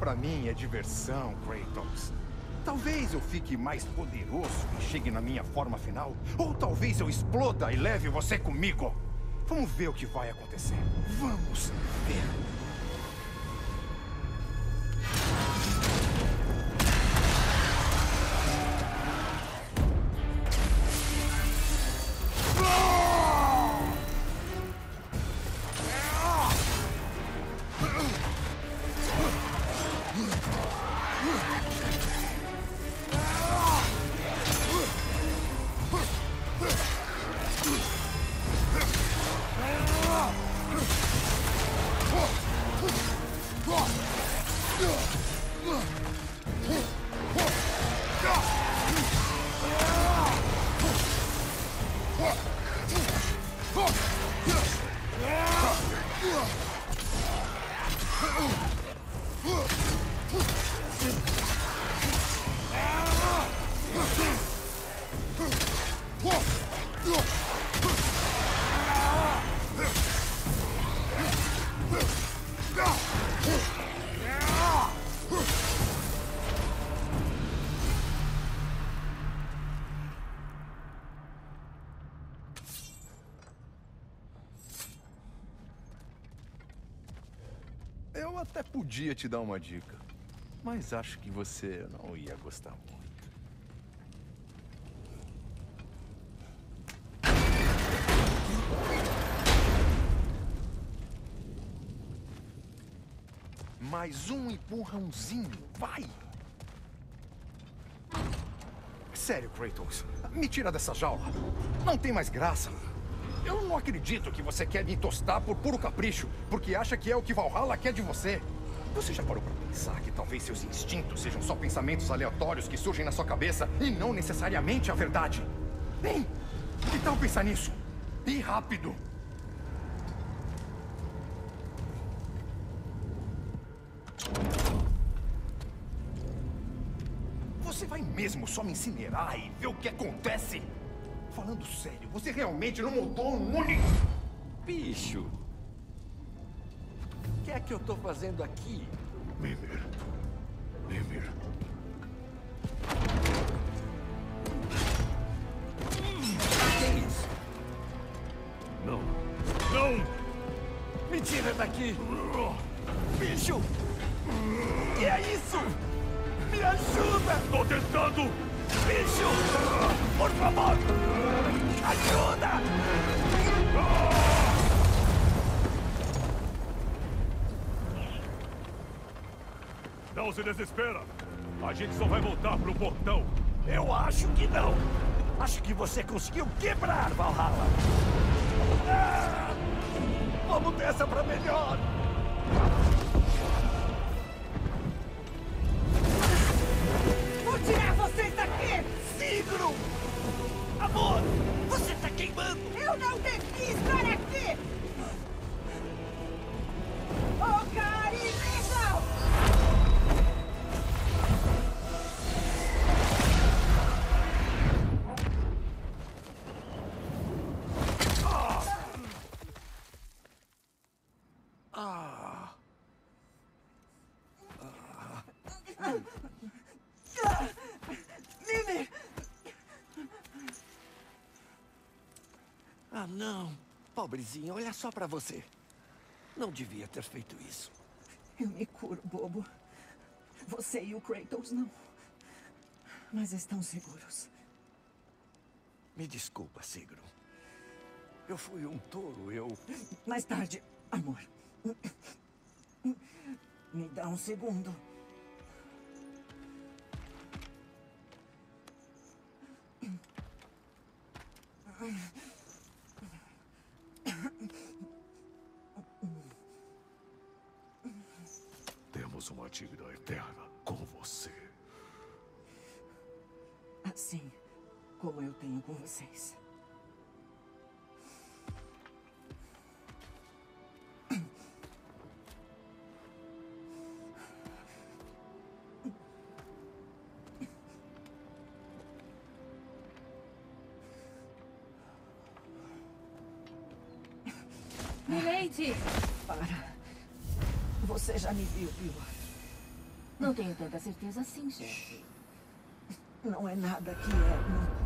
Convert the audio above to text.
pra mim é diversão, Kratos. Talvez eu fique mais poderoso e chegue na minha forma final. Ou talvez eu exploda e leve você comigo. Vamos ver o que vai acontecer. Vamos ver. Até podia te dar uma dica, mas acho que você não ia gostar muito. Mais um empurrãozinho, vai! Sério, Kratos, me tira dessa jaula. Não tem mais graça. Eu não acredito que você quer me tostar por puro capricho, porque acha que é o que Valhalla quer de você. Você já parou pra pensar que talvez seus instintos sejam só pensamentos aleatórios que surgem na sua cabeça e não necessariamente a verdade? Hein? Que tal pensar nisso? E rápido! Você vai mesmo só me incinerar e ver o que acontece? Falando sério, você realmente não montou um único... Bicho! O que é que eu tô fazendo aqui? Mimir. Mimir. Que é isso? Não. Não! Me tira daqui! Bicho! Que é isso? Me ajuda! Tô tentando! Bicho! Por favor! Ajuda! Não se desespera! A gente só vai voltar pro portão. Eu acho que não! Acho que você conseguiu quebrar Valhalla! Ah! Vamos dessa pra melhor! Não! Pobrezinho, olha só pra você. Não devia ter feito isso. Eu me curo, bobo. Você e o Kratos não. Mas estão seguros. Me desculpa, Sigro. Eu fui um tolo, eu... Mais tarde, amor. Me dá um segundo. Temos uma dívida eterna com você. Assim como eu tenho com vocês. Milady! Para. Você já me viu pior. Não tenho tanta certeza assim, chefe. Não é nada que é. Não